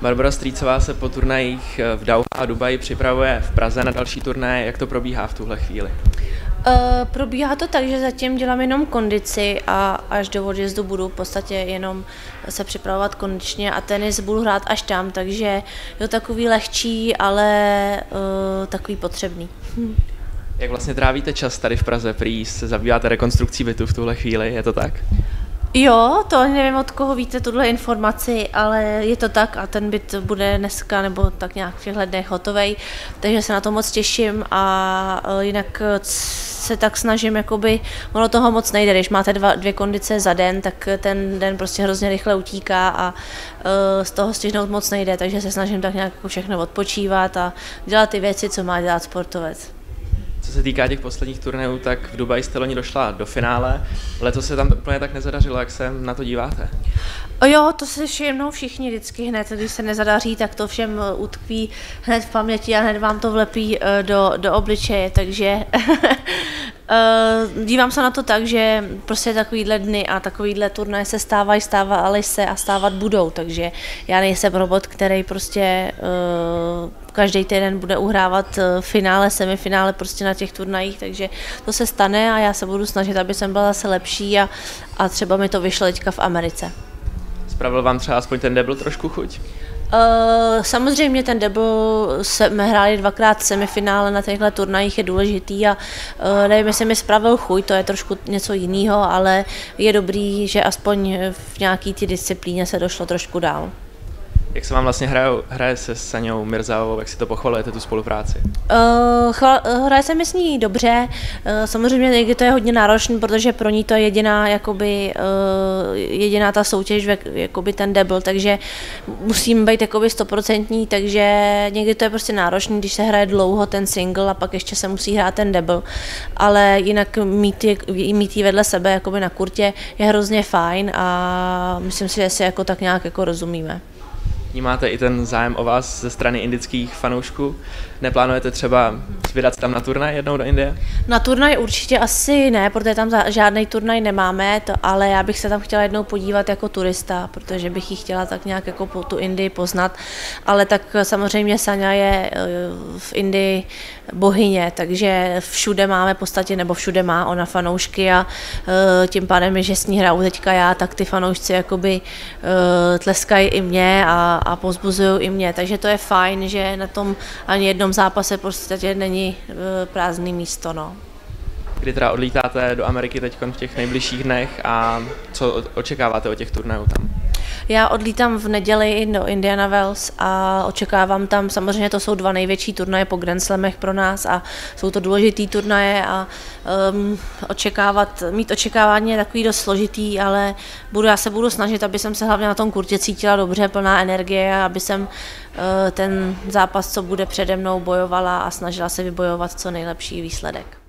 Barbara Strýcová se po turnajích v Dauha a Dubaji připravuje v Praze na další turné. Jak to probíhá v tuhle chvíli? Uh, probíhá to tak, že zatím dělám jenom kondici a až do odjezdu budu v podstatě jenom se připravovat kondičně a tenis budu hrát až tam, takže je to takový lehčí, ale uh, takový potřebný. Hm. Jak vlastně trávíte čas tady v Praze? Prý se zabýváte rekonstrukcí bytu v tuhle chvíli, je to tak? Jo, to nevím, od koho víte tuhle informaci, ale je to tak a ten byt bude dneska nebo tak nějak v těchto dnech hotovej, takže se na to moc těším a e, jinak se tak snažím, jakoby, ono toho moc nejde, když máte dva, dvě kondice za den, tak ten den prostě hrozně rychle utíká a uh, z toho stihnout moc nejde, takže se snažím tak nějak jako všechno odpočívat a dělat ty věci, co má dělat sportovec. Co se týká těch posledních turnajů, tak v Dubaji jste loni došla do finále. Letos se tam úplně tak nezadařilo, jak se na to díváte? O jo, to se všimnou všichni vždycky hned, když se nezadaří, tak to všem eh, utkví hned v paměti a hned vám to vlepí eh, do, do obličeje, takže Uh, dívám se na to tak, že prostě takovýhle dny a takovýhle turnaje se stávají, stávaly se a stávat budou, takže já nejsem robot, který prostě uh, každý týden bude uhrávat finále, semifinále prostě na těch turnajích, takže to se stane a já se budu snažit, aby jsem byla zase lepší a, a třeba mi to vyšlo teďka v Americe. Spravil vám třeba aspoň ten debl trošku chuť? Uh, samozřejmě ten debl jsme hráli dvakrát semifinále na těchto turnajích je důležitý a uh, nevím, jestli mi spravil chuť, to je trošku něco jiného, ale je dobrý, že aspoň v nějaký ty disciplíně se došlo trošku dál. Jak se vám vlastně hraje, hraje se Saňou Mirzávou, jak si to pochvalujete, tu spolupráci? Uh, chval, hraje se mi s ní dobře, uh, samozřejmě někdy to je hodně náročné, protože pro ní to je jediná, jakoby, uh, jediná ta soutěž, jakoby ten debl, takže musím být jakoby stoprocentní, takže někdy to je prostě náročné, když se hraje dlouho ten single a pak ještě se musí hrát ten debl, ale jinak mít, mít jí vedle sebe jakoby na kurtě je hrozně fajn a myslím si, že si jako tak nějak jako rozumíme. Vnímáte i ten zájem o vás ze strany indických fanoušků? Neplánujete třeba vydat tam na turnaj jednou do Indie? Na turnaj určitě asi ne, protože tam žádný turnaj nemáme, to, ale já bych se tam chtěla jednou podívat jako turista, protože bych ji chtěla tak nějak jako po tu Indii poznat. Ale tak samozřejmě Sanja je eh, v Indii bohyně, takže všude máme v podstatě, nebo všude má ona fanoušky a eh, tím pádem, že s ní hraju teďka já, tak ty fanoušci jakoby eh, tleskají i mě a, a pozbuzují i mě, takže to je fajn, že na tom ani jednom zápase prostě není e, prázdný místo. No. Kdy teda odlítáte do Ameriky teď v těch nejbližších dnech a co očekáváte od těch turnajů tam? Já odlítám v neděli do Indiana Wells a očekávám tam, samozřejmě to jsou dva největší turnaje po Grand Slamech pro nás a jsou to důležitý turnaje a um, očekávat, mít očekávání je takový dost složitý, ale budu, já se budu snažit, aby jsem se hlavně na tom kurtě cítila dobře, plná energie a aby jsem uh, ten zápas, co bude přede mnou, bojovala a snažila se vybojovat co nejlepší výsledek.